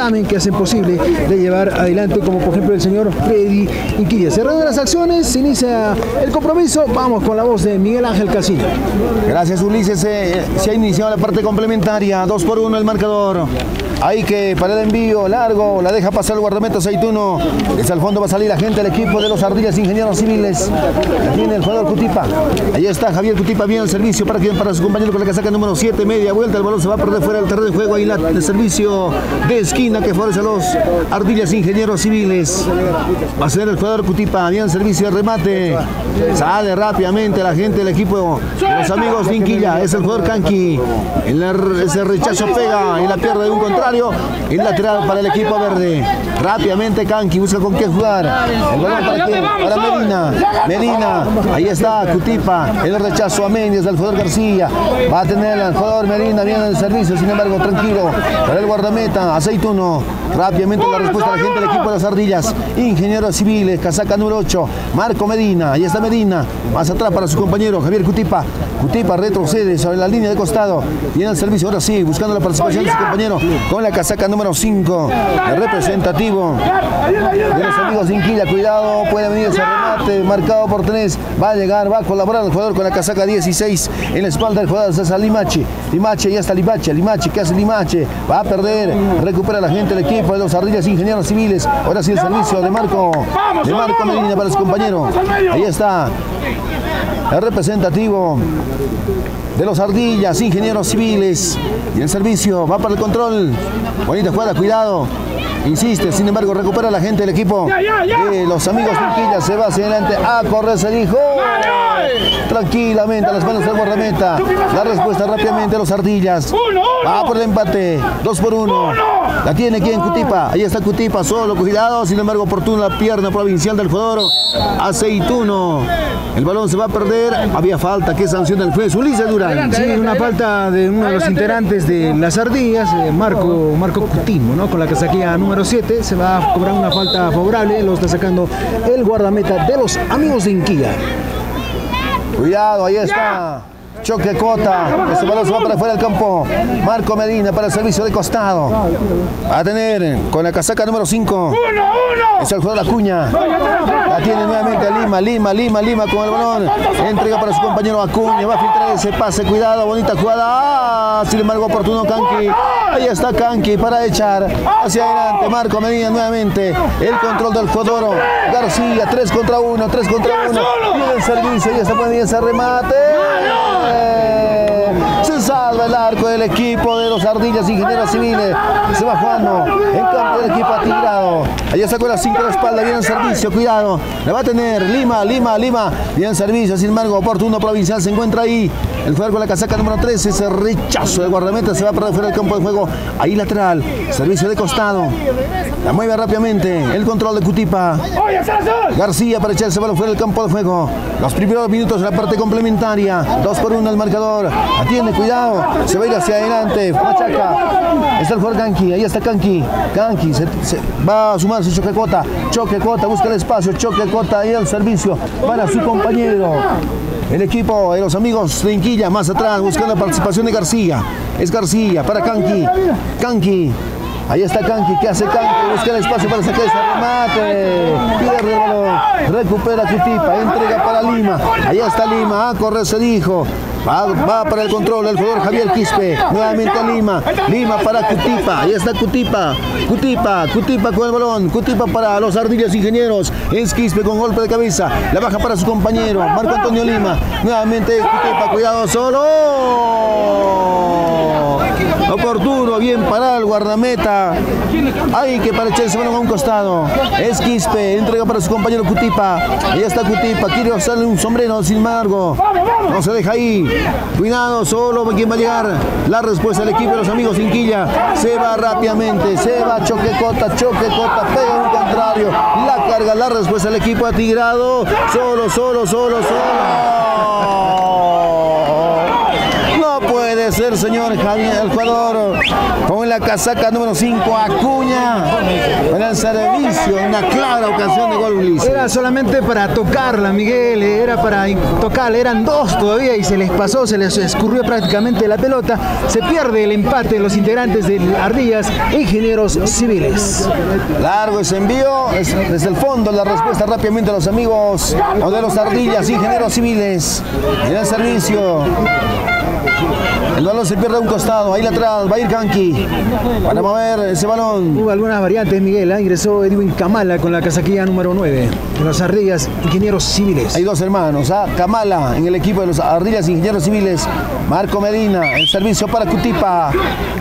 certamen que hacen posible de llevar adelante, como por ejemplo el señor Freddy Inquilla. Cerrando las acciones, se inicia el compromiso. Vamos con la voz de Miguel Ángel Casino. Gracias Ulises, se, se ha iniciado la parte complementaria, 2 por 1 el marcador. Hay que para el envío largo, la deja pasar el guardameta Aceituno. Desde al fondo va a salir la gente del equipo de los Ardillas Ingenieros Civiles. La tiene el jugador Cutipa. Ahí está Javier Cutipa, bien el servicio para, quien, para su compañero con la casaca número 7, media vuelta. El balón se va a perder fuera del terreno de juego. Ahí la, el servicio de esquina que favorece a los Ardillas Ingenieros Civiles. Va a ser el jugador Cutipa, bien el servicio de remate. Sale rápidamente la gente del equipo de los amigos de Inquilla. Es el jugador Kanki. ese rechazo pega en la pierna de un contrario. El lateral para el equipo verde. Rápidamente Kanki busca con qué jugar. El balón para quién? Para Medina. Medina. Ahí está Cutipa. El rechazo a Méndez del jugador García. Va a tener el jugador Medina bien en el servicio. Sin embargo, tranquilo. Para el guardameta. Aceituno. Rápidamente la respuesta de la gente del equipo de las ardillas. Ingenieros civiles. Casaca número 8. Marco Medina. Ahí está Medina. Más atrás para su compañero Javier Cutipa. Cutipa retrocede sobre la línea de costado. Viene el servicio. Ahora sí, buscando la participación de su compañero la casaca número 5, el representativo de los amigos de Inquilla. Cuidado, puede venir ese remate marcado por tres. Va a llegar, va a colaborar el jugador con la casaca 16 en la espalda del jugador César Limache. Limache, ya está Limache. Limache, ¿qué hace Limache? Va a perder, recupera la gente del equipo de los ardillas ingenieros civiles. Ahora sí el servicio de Marco, de Marco Medina para su compañero. Ahí está el representativo de los Ardillas, ingenieros civiles. Y el servicio va para el control. Bonita jugada, cuidado. Insiste, sin embargo, recupera la gente del equipo de los amigos Turquilla. Se va hacia adelante a correr, se dijo. Tranquilamente a las manos del guardameta. La respuesta rápidamente los Ardillas. Va por el empate. Dos por uno. La tiene quien Cutipa. Ahí está Cutipa solo. Cuidado. Sin embargo, oportuna la pierna provincial del jugador. Aceituno. El balón se va a perder. Había falta. ¿Qué sanción del juez? Ulises Durán. Sí, una falta de uno de los integrantes de las ardillas, eh, Marco, Marco Cutimo, ¿no? Con la que saquea número 7. Se va a cobrar una falta favorable. Lo está sacando el guardameta de los amigos de Inquilla. Cuidado, ahí está. Choque Cota. Ese balón se va para fuera del campo. Marco Medina para el servicio de costado. A tener con la casaca número 5. Es el juego de la tiene nuevamente Lima, Lima, Lima, Lima con el balón. Entrega para su compañero Acuña. Va a filtrar ese pase. Cuidado, bonita jugada. Ah, sin embargo, oportuno Kanki. Ahí está Kanki para echar hacia adelante. Marco Medina nuevamente. El control del Jodoro. García, 3 contra 1, 3 contra 1. Tiene el servicio. Ya se puede ese remate. Salva el arco del equipo de los Ardillas Ingenieros Civiles. Se va jugando en campo del equipo atigrado. Allá sacó la 5 de la espalda. Viene en servicio. Cuidado. Le va a tener Lima, Lima, Lima. Bien servicio. Sin embargo, oportuno provincial se encuentra ahí. El jugador con la casaca número 13. Ese rechazo de guardameta se va a perder fuera del campo de juego. Ahí lateral. Servicio de costado. La mueve rápidamente. El control de Cutipa. García para echarse balón fuera del campo de juego. Los primeros minutos de la parte complementaria. 2 por 1 el marcador. Atiende, cuidado. Se va a ir hacia adelante. Machaca. Está el jugador Kanki. Ahí está Kanki. Kanki se, va a sumarse Choque Cota. Choque Cota. Busca el espacio. Choque Cota. Ahí el servicio para su compañero. El equipo de los amigos de Inquilla más atrás buscando participación de García. Es García para Kanki. Kanki Ahí está Kanki, ¿qué hace Kanki? Busca el espacio para sacar ese remate. Pierde el balón. Recupera Cutipa. Entrega para Lima. Ahí está Lima. A correr se dijo. Va, para el control el jugador Javier Quispe. Nuevamente Lima. Lima para Cutipa. Ahí está Cutipa. Cutipa. Cutipa con el balón. Cutipa para los ardillos ingenieros. Es Quispe con golpe de cabeza. La baja para su compañero. Marco Antonio Lima. Nuevamente Cutipa. Cuidado solo. Bien para el guardameta. Hay que para echarse balón a un costado. Es Quispe, entrega para su compañero Cutipa. Ahí está Cutipa, quiere usarle un sombrero, sin embargo. No se deja ahí. Cuidado, solo quién va a llegar. La respuesta del equipo de los amigos Inquilla. Se va rápidamente, se va choque cota, choque cota, pega un contrario. La carga, la respuesta del equipo atigrado. Solo, solo, solo, solo. Puede aparecer, señor Javier, el jugador con la casaca número 5, Acuña. Para el servicio, una clara ocasión de gol, Ulises. Era solamente para tocarla, Miguel, era para tocarla, eran dos todavía y se les pasó, se les escurrió prácticamente la pelota. Se pierde el empate de los integrantes de Ardillas, ingenieros civiles. Largo ese envío, desde el fondo la respuesta rápidamente a los amigos de los Ardillas, ingenieros civiles. En el servicio. El balón se pierde a un costado, ahí lateral, va a ir Kanki para mover ese balón. Hubo algunas variantes, Miguel, ¿eh? ingresó Edwin Kamala con la casaquilla número 9 de los Ardillas Ingenieros Civiles. Hay dos hermanos, ¿ah? Kamala en el equipo de los Ardillas Ingenieros Civiles, Marco Medina, el servicio para Cutipa,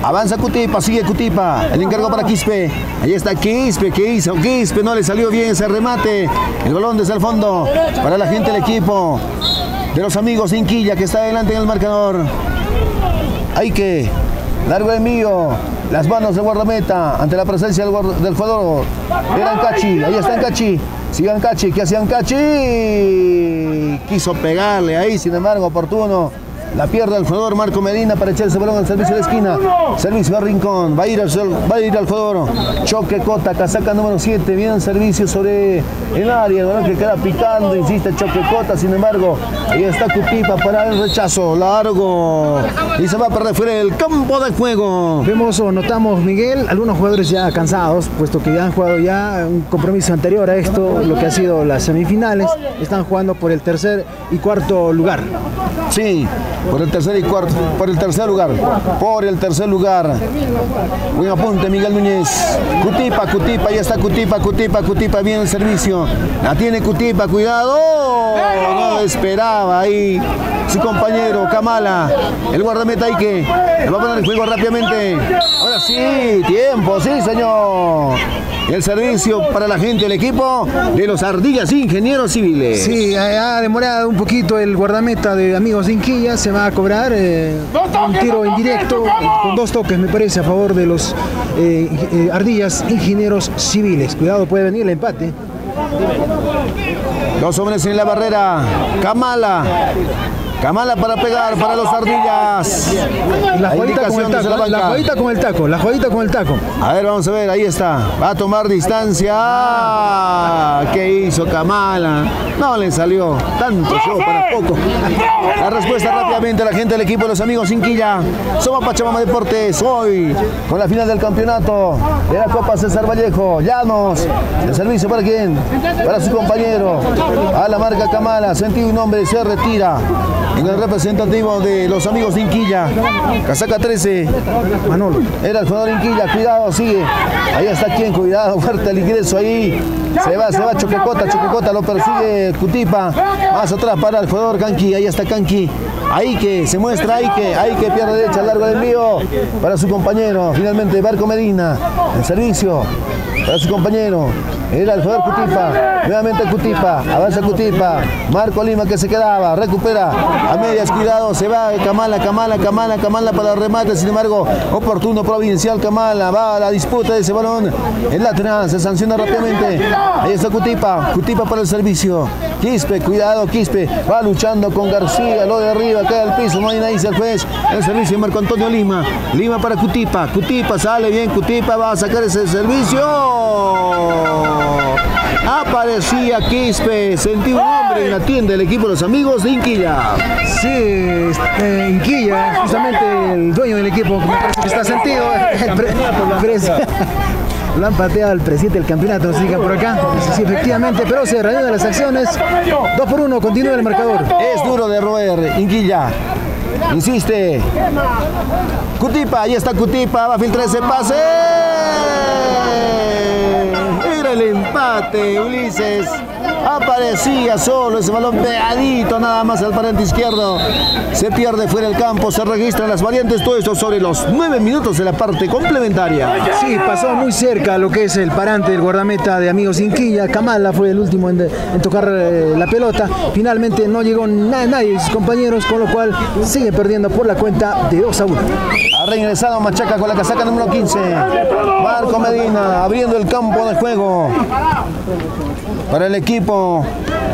avanza Cutipa, sigue Cutipa, el encargo para Quispe, ahí está Quispe, ¿qué hizo? Quispe no le salió bien ese remate, el balón desde el fondo para la gente del equipo de los amigos Inquilla que está adelante en el marcador. Hay que largo de mío, las manos de guardameta ante la presencia del, del jugador. Era Cachi, ahí está Cachi. Sigan Cachi, ¿qué hacían Cachi? Quiso pegarle ahí, sin embargo, oportuno. La pierde el jugador Marco Medina para echar ese balón al servicio de esquina. Servicio a Rincón. Va a ir al, va a ir al jugador. Choque Cota, casaca número 7. Viene servicio sobre el área. El balón que queda picando. Insiste Choque Cota. Sin embargo, ahí está Cutipa para el rechazo. Largo. Y se va a perder fuera del campo de juego. Vemos o notamos, Miguel, algunos jugadores ya cansados, puesto que ya han jugado ya un compromiso anterior a esto, lo que ha sido las semifinales. Están jugando por el tercer y cuarto lugar. Sí, por el tercer y cuarto, por el tercer lugar, por el tercer lugar. Buen apunte, Miguel Núñez. Cutipa, Cutipa, ya está Cutipa, Cutipa, Cutipa, viene el servicio. La tiene Cutipa, cuidado. No esperaba ahí su compañero Kamala. El guardameta hay que le va a poner el juego rápidamente. Ahora sí, tiempo, sí, señor. El servicio para la gente del equipo de los Ardillas Ingenieros Civiles. Sí, ha demorado un poquito el guardameta de Amigos de Inquilla. Se va a cobrar eh, un tiro indirecto con dos toques, me parece, a favor de los eh, eh, Ardillas Ingenieros Civiles. Cuidado, puede venir el empate. Dos hombres en la barrera. Kamala Camala para pegar para los ardillas. La jueguita con el taco. La, jueguita con el taco. La jueguita con el taco. A ver, vamos a ver. Ahí está. Va a tomar distancia. ¿Qué hizo Camala? No le salió. Tanto show para poco. La respuesta rápidamente a la gente del equipo de los amigos Inquilla. Somos Pachamama Deportes. Hoy con la final del campeonato de la Copa César Vallejo. Llanos. El servicio para quién? Para su compañero. A la marca Camala. Sentido un hombre. Se retira en el representativo de los amigos de Inquilla. Casaca 13. Manolo. Era el jugador Inquilla. Cuidado, sigue. Ahí está quien, cuidado, fuerte el ingreso ahí. Se va, se va Choquecota, Choquecota lo persigue Cutipa. Más atrás para el jugador Kanki. Ahí está Kanki. Ahí que se muestra, ahí que, ahí que pierde derecha, largo de envío para su compañero. Finalmente Barco Medina. En servicio para su compañero. Era el jugador Cutipa. Nuevamente Cutipa. Avanza Cutipa. Marco Lima que se quedaba. Recupera. A medias, cuidado. Se va Camala, Camala, Camala, Camala para remate. Sin embargo, oportuno provincial Camala. Va a la disputa de ese balón. El lateral se sanciona rápidamente. Ahí está Cutipa. Cutipa para el servicio. Quispe, cuidado, Quispe. Va luchando con García. Lo de arriba, cae al piso. No hay nadie, el juez. El servicio de Marco Antonio Lima. Lima para Cutipa. Cutipa sale bien. Cutipa va a sacar ese servicio. Aparecía Quispe, sentí un hombre en la tienda del equipo de los amigos de Inquilla. Sí, este, Inquilla, justamente el dueño del equipo, que está sentido. Lo han pateado el presidente del campeonato, nos diga por acá. Sí, efectivamente, pero se reanudan las acciones. 2 por 1, continúa el marcador. Es duro de roer, Inquilla. Insiste. Cutipa, ahí está Cutipa, va a filtrar ese pase el empate, Ulises. Aparecía solo ese balón pegadito nada más al parente izquierdo. Se pierde fuera del campo, se registran las variantes, todo esto sobre los nueve minutos de la parte complementaria. Sí, pasó muy cerca lo que es el parante del guardameta de Amigos Inquilla. Kamala fue el último en, tocar eh, la pelota. Finalmente no llegó nadie de sus compañeros, con lo cual sigue perdiendo por la cuenta de 2 a 1. Regresado Machaca con la casaca número 15. Marco Medina abriendo el campo de juego para el equipo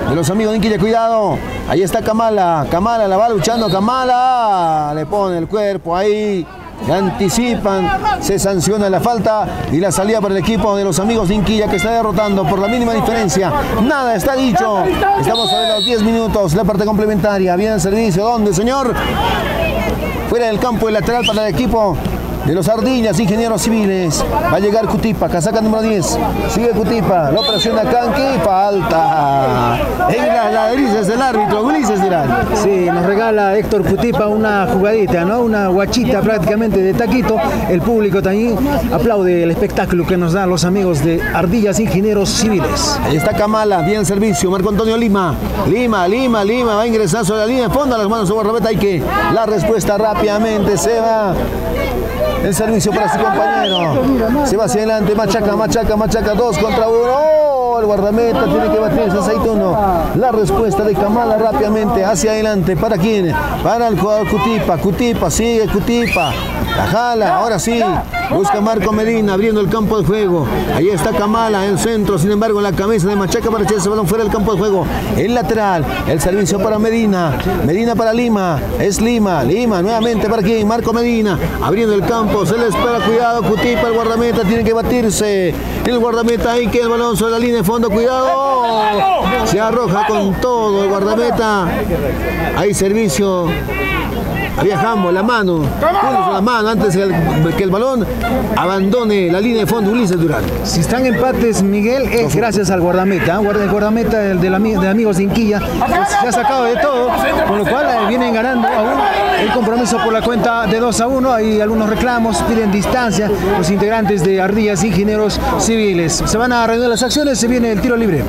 de los amigos de Inquilla, cuidado. Ahí está Kamala, Kamala la va luchando, Kamala le pone el cuerpo ahí. Anticipan, se sanciona la falta y la salida para el equipo de los amigos de Inquilla que está derrotando por la mínima diferencia. Nada está dicho. Estamos a los 10 minutos, la parte complementaria. Bien el servicio, ¿dónde, señor? Fuera del campo, el lateral para el equipo de los Ardillas, ingenieros civiles. Va a llegar Cutipa, casaca número 10. Sigue Cutipa, la operación de Kanki, falta. En las ladrillas del árbitro, Ulises dirán. Sí, nos regala Héctor Cutipa una jugadita, ¿no? Una guachita prácticamente de taquito. El público también aplaude el espectáculo que nos dan los amigos de Ardillas Ingenieros Civiles. Ahí está Kamala, bien servicio. Marco Antonio Lima. Lima, Lima, Lima. Va a ingresar sobre la línea de fondo. Las manos sobre Robeta. Hay que la respuesta rápidamente se va el servicio para su compañero. Se va hacia adelante, machaca, machaca, machaca, dos contra uno. Oh, el guardameta tiene que batirse Saituno. La respuesta de Kamala rápidamente hacia adelante. ¿Para quién? Para el jugador Cutipa. Cutipa, sigue Cutipa. La jala, ahora sí. Busca Marco Medina abriendo el campo de juego. Ahí está Kamala en centro. Sin embargo, la cabeza de Machaca para echar ese balón fuera del campo de juego. El lateral. El servicio para Medina. Medina para Lima. Es Lima. Lima nuevamente para quién? Marco Medina. Abriendo el campo. Se le espera. Cuidado. Cutipa. El guardameta tiene que batirse. El guardameta ahí que el balón sobre la línea de fondo. Cuidado. Se arroja con todo el guardameta. Hay servicio Viajamos la mano, la mano antes que el balón abandone la línea de fondo Ulises Durán. Si están empates, Miguel, es gracias al guardameta. ¿eh? El guardameta de, de amigos de Inquilla pues, se ha sacado de todo, con lo cual eh, vienen ganando aún el compromiso por la cuenta de 2 a 1. Hay algunos reclamos, piden distancia los integrantes de Ardillas Ingenieros Civiles. Se van a reunir las acciones, se viene el tiro libre.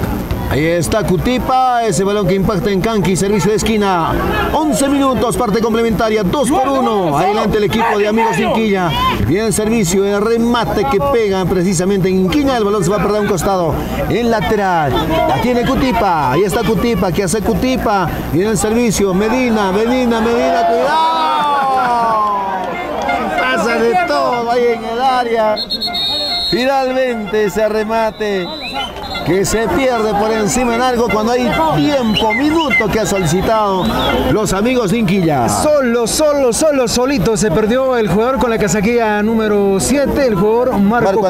Ahí está Cutipa, ese balón que impacta en Kanki, servicio de esquina. 11 minutos, parte complementaria, 2 por 1. Adelante el equipo de Amigos Inquilla. Bien servicio, el remate que pega precisamente en Inquilla. El balón se va a perder a un costado. En lateral, la tiene Cutipa. Ahí está Cutipa, que hace Cutipa. Viene el servicio, Medina, Medina, Medina, cuidado. Pasa de todo ahí en el área. Finalmente ese remate que se pierde por encima en algo cuando hay tiempo, minuto que ha solicitado los amigos de Inquilla. Solo, solo, solo, solito se perdió el jugador con la casaquilla número 7, el jugador Marco,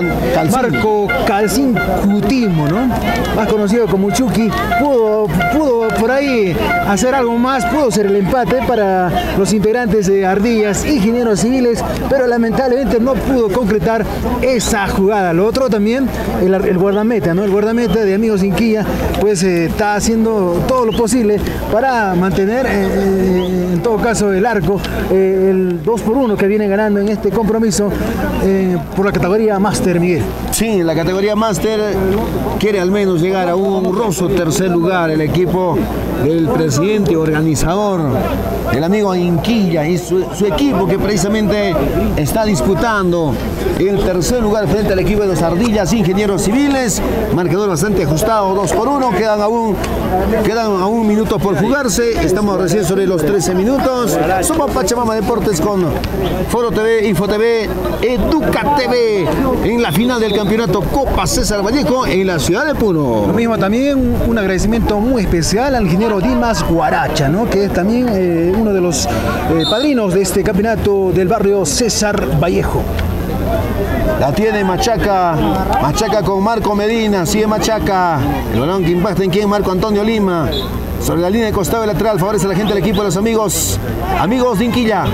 Marco Calcín Cutimo, ¿no? Más conocido como Chucky. Pudo, pudo por ahí hacer algo más, pudo ser el empate para los integrantes de Ardillas, ingenieros civiles, pero lamentablemente no pudo concretar esa jugada. Lo otro también, el, el guardameta, ¿no? El guardameta de Amigos Inquilla, pues eh, está haciendo todo lo posible para mantener, eh, eh, en todo caso, el arco, el 2 por 1 que viene ganando en este compromiso por la categoría Master, Miguel. Sí, la categoría Master quiere al menos llegar a un honroso tercer lugar el equipo del presidente organizador, el amigo Inquilla y su, equipo que precisamente está disputando el tercer lugar frente al equipo de los Ardillas Ingenieros Civiles, marcador bastante ajustado, 2 por 1, quedan aún, quedan aún minutos por jugarse, estamos recién sobre los 13 minutos, somos Pachamama Deportes con Foro TV, Info TV, Educa TV, en la final del campeonato Copa César Vallejo en la ciudad de Puno. Lo mismo también, un agradecimiento muy especial al ingeniero Dimas Guaracha, ¿no? que es también eh, uno de los eh, padrinos de este campeonato del barrio César Vallejo. La tiene Machaca. Machaca con Marco Medina. Sigue Machaca. El balón que impacta en quién? Marco Antonio Lima. Sobre la línea de costado y lateral favorece a la gente del equipo de los amigos. Amigos de Inquilla.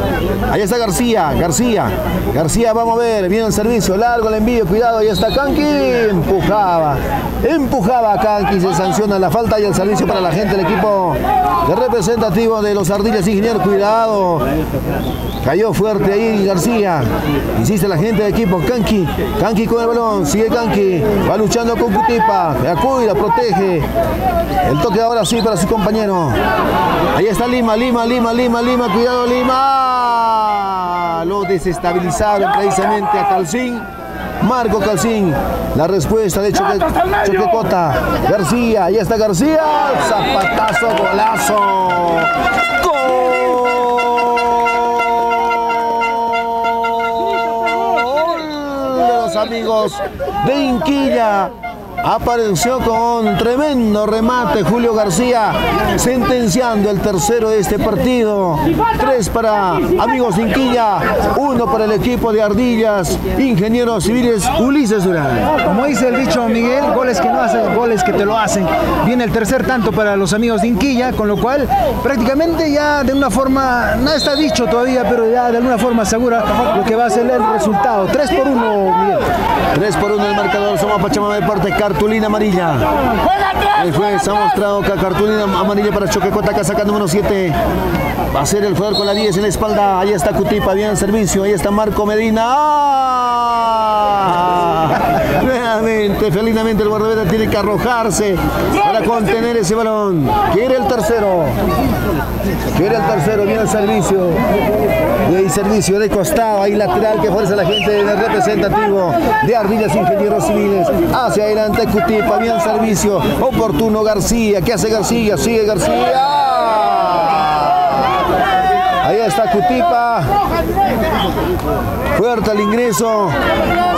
Ahí está García. García. García va a mover. Viene el servicio. Largo el envío. Cuidado. Ahí está Kanki. Empujaba. Empujaba a Kanki. Se sanciona la falta y el servicio para la gente del equipo de representativo de los Ardillas Ingeniero. Cuidado. Cayó fuerte ahí García. Insiste la gente del equipo. Kanki. Kanki con el balón. Sigue Kanki. Va luchando con Cutipa. La cuida, protege. El toque ahora sí para su compañero. Ahí está Lima, Lima, Lima, Lima, Lima. Cuidado Lima. Lo desestabilizaron precisamente a Calcín. Marco Calcín. La respuesta de Choque, Choquecota. García. Ahí está García. Zapatazo, golazo. amigos de Inquilla. Apareció con tremendo remate Julio García, sentenciando el tercero de este partido. Tres para amigos Inquilla, uno para el equipo de Ardillas, ingenieros civiles Ulises Durán. Como dice el dicho Miguel, goles que no hacen, goles que te lo hacen. Viene el tercer tanto para los amigos de Inquilla, con lo cual prácticamente ya de una forma, nada está dicho todavía, pero ya de alguna forma segura lo que va a ser el resultado. 3 por 1, Miguel. 3 por 1 el marcador, somos Pachamama Deporte, cartulina amarilla. El juez ha mostrado que cartulina amarilla para Choquecota, casaca número 7. Va a ser el jugador con la 10 en la espalda. Ahí está Cutipa, bien servicio. Ahí está Marco Medina. ¡Ah! Nuevamente, felizmente el guardameta tiene que arrojarse para contener ese balón. Quiere el tercero. Quiere el tercero, viene el servicio. Y hay servicio de costado, ahí lateral que fuerza la gente del representativo de Ardillas Ingenieros Civiles. Hacia adelante Cutipa, bien servicio. Oportuno García. ¿Qué hace García? Sigue García. Ahí está Cutipa. Fuerte el ingreso.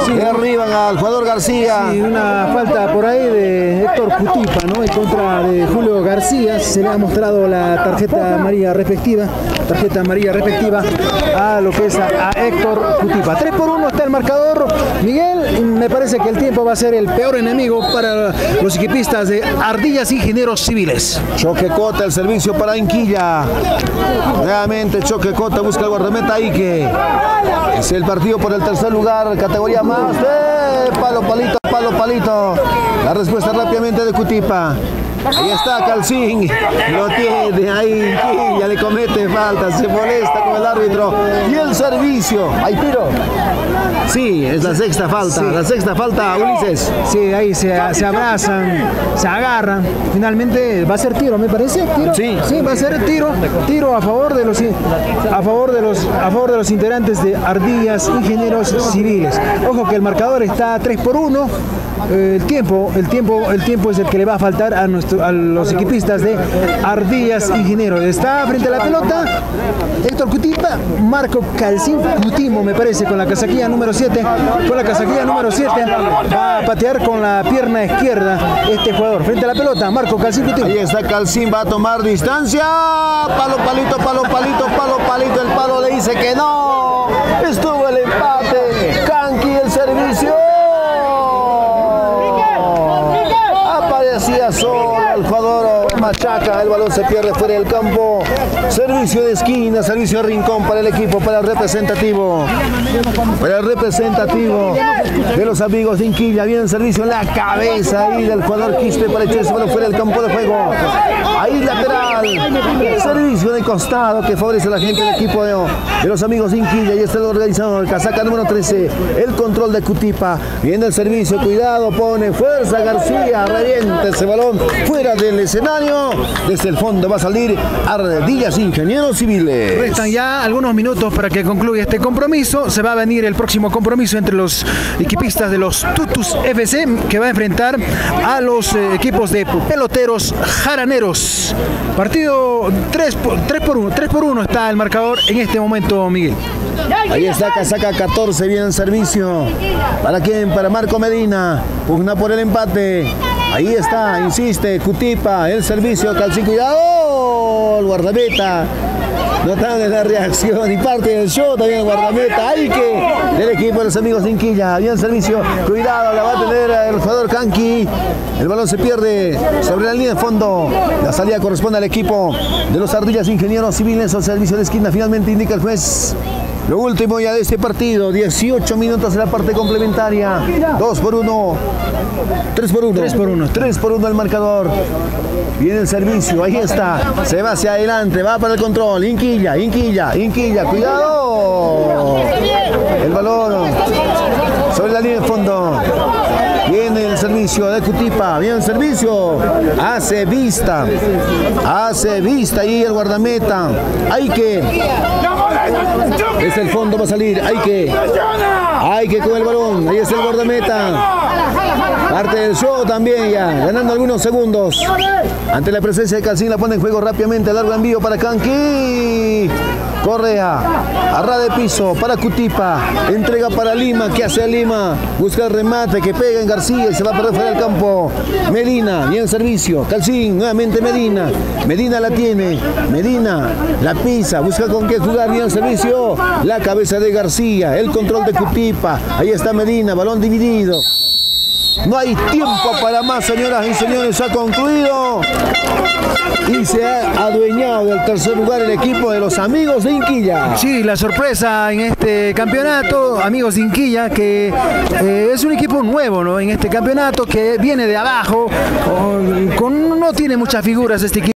Sí, arriban al jugador García. Y una falta por ahí de Héctor Cutipa, ¿no? En contra de Julio García. Se le ha mostrado la tarjeta amarilla respectiva. Tarjeta amarilla respectiva a lo que es a, a Héctor Cutipa. 3 por 1 está el marcador. Miguel, me parece que el tiempo va a ser el peor enemigo para los equipistas de Ardillas Ingenieros Civiles. Choque Cota, el servicio para Inquilla. Nuevamente Choque Cota busca el guardameta Ike. Es el partido por el tercer lugar, categoría más. ¡Eh! Palo, palito, palo, palito. La respuesta rápidamente de Cutipa. Ahí está Calcín, lo tiene ahí, ya le comete falta, se molesta con el árbitro. Y el servicio, hay tiro. Sí, es la sexta falta, sí. la sexta falta, Ulises. Sí, ahí se, se, abrazan, se agarran. Finalmente va a ser tiro, me parece. ¿Tiro? Sí. Sí, va a ser tiro, tiro a favor de los a favor de los a favor de los integrantes de Ardillas Ingenieros Civiles. Ojo que el marcador está 3 por 1. El tiempo, el tiempo, el tiempo es el que le va a faltar a, nuestro, a los equipistas de Ardillas Ingenieros. Está frente a la pelota Héctor Cutipa, Marco Calcín Cutimo, me parece, con la casaquilla número 7. Con la casaquilla número 7 va a patear con la pierna izquierda este jugador. Frente a la pelota, Marco Calcín Cutimo. Ahí está Calcín, va a tomar distancia. Palo, palito, palo, palito, palo, palito. El palo le dice que no. Estuvo el empate. Canqui el servicio. Aparecía solo el Machaca, el balón se pierde fuera del campo. Servicio de esquina, servicio de rincón para el equipo, para el representativo. Para el representativo de los amigos de Inquilla. Viene servicio en la cabeza ahí del jugador Quispe para echar ese balón fuera del campo de juego. Ahí lateral. Servicio de costado que favorece a la gente del equipo de, los amigos de Inquilla. Y está el organizador, casaca número 13. El control de Cutipa. Viene el servicio, cuidado, pone fuerza García. Revienta ese balón fuera del escenario. Desde el fondo va a salir Ardillas Ingenieros Civiles. Restan ya algunos minutos para que concluya este compromiso. Se va a venir el próximo compromiso entre los equipistas de los Tutus FC que va a enfrentar a los eh, equipos de peloteros jaraneros. Partido 3 por, 3 por 1. 3 por 1 está el marcador en este momento, Miguel. Ahí está Casaca 14, bien en servicio. ¿Para quién? Para Marco Medina. Pugna por el empate. Ahí está, insiste, Cutipa, el servicio, Calcín, cuidado, el guardameta. Notable la reacción y parte del show también el guardameta. Que del equipo de los amigos de Inquilla. Bien servicio. Cuidado, la va a tener el jugador Kanki. El balón se pierde sobre la línea de fondo. La salida corresponde al equipo de los Ardillas Ingenieros Civiles. O servicio de esquina finalmente indica el juez. Lo último ya de este partido, 18 minutos en la parte complementaria. 2 por 1. 3 por 1. 3 por 1. 3 por 1 el marcador. Viene el servicio, ahí está. Se va hacia adelante, va para el control. Inquilla, Inquilla, Inquilla, cuidado. El balón sobre la línea de fondo. Viene el servicio de Cutipa, viene el servicio. Hace vista, hace vista ahí el guardameta. Hay que. Es el fondo, va a salir. Hay que. Hay que con el balón. Ahí está el guardameta. Parte del show también ya. Ganando algunos segundos. Ante la presencia de Calcín la pone en juego rápidamente. Largo envío para Canqui. Correa, arra de piso para Cutipa, entrega para Lima, ¿qué hace Lima? Busca el remate que pega en García y se va a perder fuera del campo. Medina, bien servicio, Calcín, nuevamente Medina, Medina la tiene, Medina la pisa, busca con qué jugar, bien servicio, la cabeza de García, el control de Cutipa, ahí está Medina, balón dividido. No hay tiempo para más, señoras y señores. Ha concluido y se ha adueñado del tercer lugar el equipo de los amigos de Inquilla. Sí, la sorpresa en este campeonato, amigos de Inquilla, que eh, es un equipo nuevo ¿no? en este campeonato, que viene de abajo, con, no tiene muchas figuras este equipo.